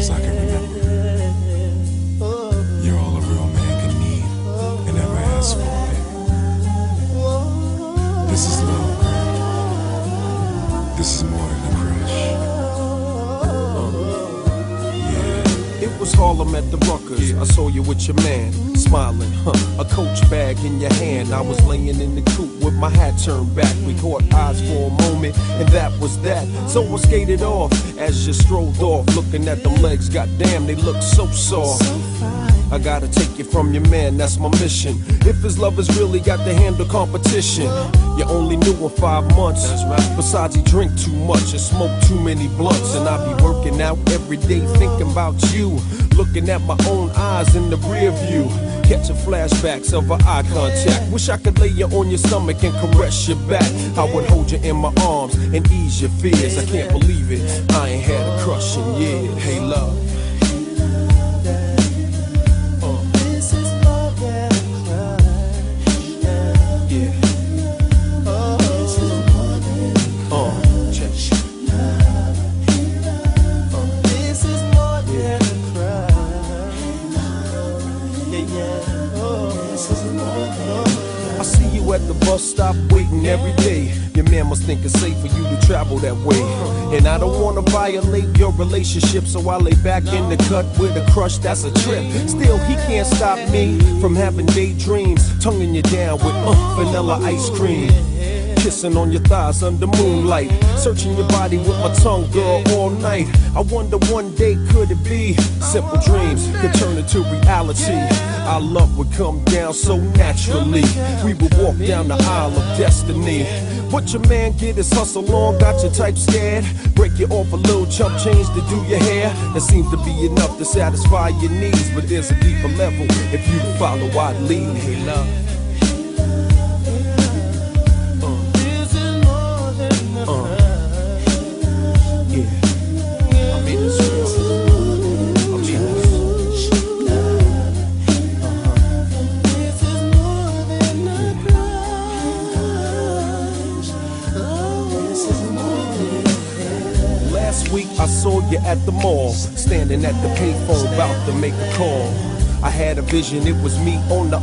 as I can remember. You're all a real man can need and ever ask for. This is love, girl. This is more than was Harlem at the Ruckers. I saw you with your man, smiling, huh? A coach bag in your hand. I was laying in the coupe with my hat turned back. We caught eyes for a moment, and that was that. So I skated off as you strolled off, looking at them legs. Goddamn, they look so soft. I gotta take you from your man, that's my mission. If his lovers really got to handle competition, you only knew him five months. Besides, he drink too much and smoke too many blunts. And I be working out every day thinking about you. Looking at my own eyes in the rear view. Catching flashbacks of our eye contact. Wish I could lay you on your stomach and caress your back. I would hold you in my arms and ease your fears. I can't believe it. I ain't had a crush in years. Hey, love. I see you at the bus stop waiting every day. Your man must think it's safe for you to travel that way. And I don't wanna violate your relationship, so I lay back in the cut with a crush that's a trip. Still, he can't stop me from having daydreams, tonguing you down with uh, vanilla ice cream. Kissing on your thighs under moonlight. Searching your body with my tongue, girl, all night. I wonder one day could it be simple dreams could turn into reality. Our love would come down so naturally. We would walk down the aisle of destiny. But your man get his hustle on, got your type scared. Break you off a little chump change to do your hair. That seems to be enough to satisfy your needs. But there's a deeper level if you follow I'd lead. Hey, love. Week I saw you at the mall, standing at the payphone about to make a call. I had a vision, it was me on the